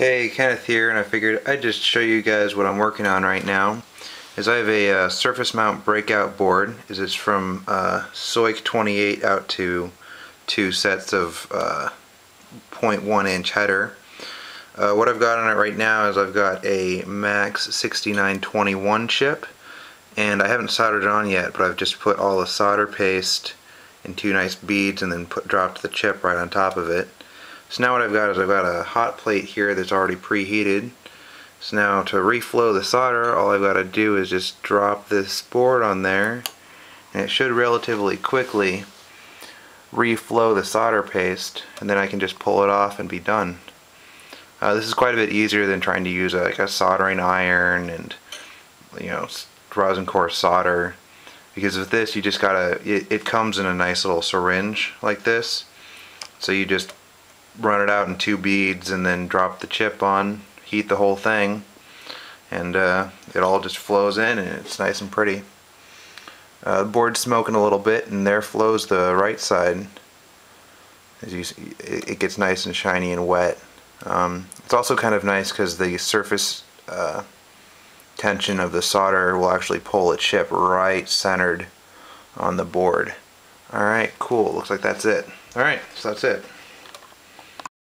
Hey, Kenneth here, and I figured I'd just show you guys what I'm working on right now. Is I have a uh, surface mount breakout board. Is it's from uh, SOIC 28 out to two sets of uh, 0.1 inch header. Uh, what I've got on it right now is I've got a Max 6921 chip, and I haven't soldered it on yet, but I've just put all the solder paste in two nice beads and then put dropped the chip right on top of it. So now what I've got is I've got a hot plate here that's already preheated. So now to reflow the solder, all I've got to do is just drop this board on there, and it should relatively quickly reflow the solder paste, and then I can just pull it off and be done. Uh, this is quite a bit easier than trying to use a, like a soldering iron and you know rosin core solder because with this you just gotta it, it comes in a nice little syringe like this so you just run it out in two beads and then drop the chip on, heat the whole thing, and uh, it all just flows in and it's nice and pretty. Uh, the board's smoking a little bit and there flows the right side. As you see, it gets nice and shiny and wet. Um, it's also kind of nice because the surface uh, tension of the solder will actually pull a chip right centered on the board. Alright, cool. Looks like that's it. Alright, so that's it.